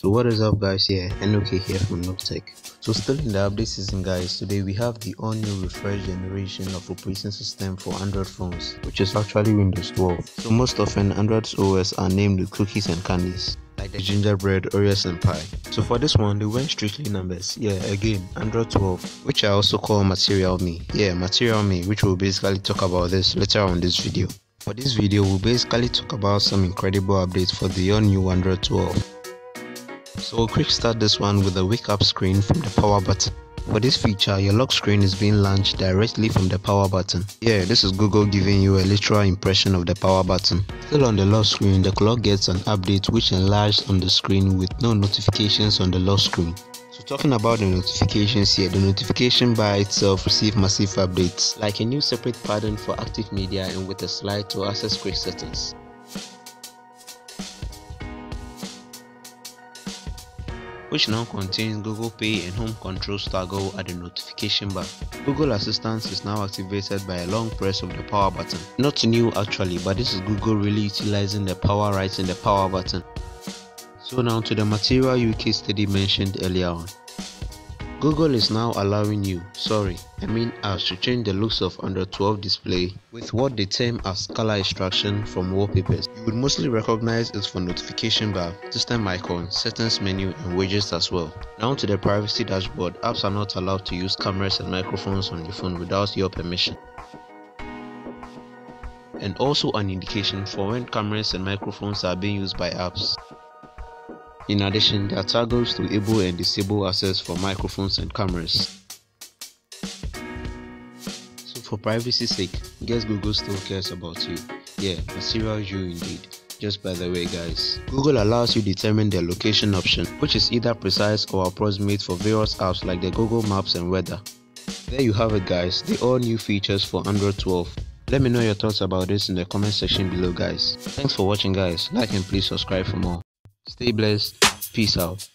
So what is up guys here, NOK here from NookTech. So still in the update season guys, today we have the all new refresh generation of operating system for Android phones, which is actually Windows 12. So most often Android's OS are named with cookies and candies like the gingerbread, Oreos and pie. So for this one, they went strictly numbers. Yeah, again, Android 12, which I also call Material Me. Yeah, Material Me, which we'll basically talk about this later on this video. For this video, we'll basically talk about some incredible updates for the all new Android 12. So we'll quick start this one with a wake up screen from the power button. For this feature, your lock screen is being launched directly from the power button. Yeah, this is Google giving you a literal impression of the power button. Still on the lock screen, the clock gets an update which enlarges on the screen with no notifications on the lock screen. So talking about the notifications here, the notification bar itself received massive updates, like a new separate pattern for active media and with a slide to access quick settings. Which now contains Google Pay and Home Control toggle at the notification bar. Google Assistant is now activated by a long press of the power button. Not new actually, but this is Google really utilizing the power right in the power button. So now to the material UK study mentioned earlier on. Google is now allowing you, sorry, I mean us to change the looks of Android 12 display with what they term as color extraction from wallpapers. You would mostly recognize it for notification bar, system icon, settings menu and widgets as well. Now to the privacy dashboard, apps are not allowed to use cameras and microphones on your phone without your permission and also an indication for when cameras and microphones are being used by apps. In addition, there are toggles to enable and disable access for microphones and cameras. So for privacy's sake, guess Google still cares about you. Yeah, a serious you indeed. Just by the way guys, Google allows you to determine the location option, which is either precise or approximate for various apps like the Google Maps and weather. There you have it guys, the all new features for Android 12. Let me know your thoughts about this in the comment section below guys. Thanks for watching guys, like and please subscribe for more. Stay blessed. Peace out.